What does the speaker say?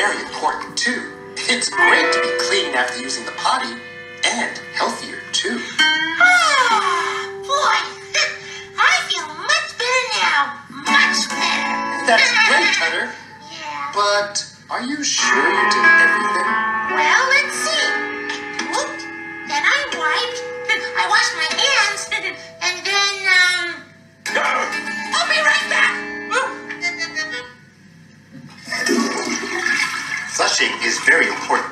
very important too. It's great to be clean after using the potty and healthier too. Oh, boy. I feel much better now. Much better. That's great, Tutter. Yeah. But are you sure you did everything? Flushing is very important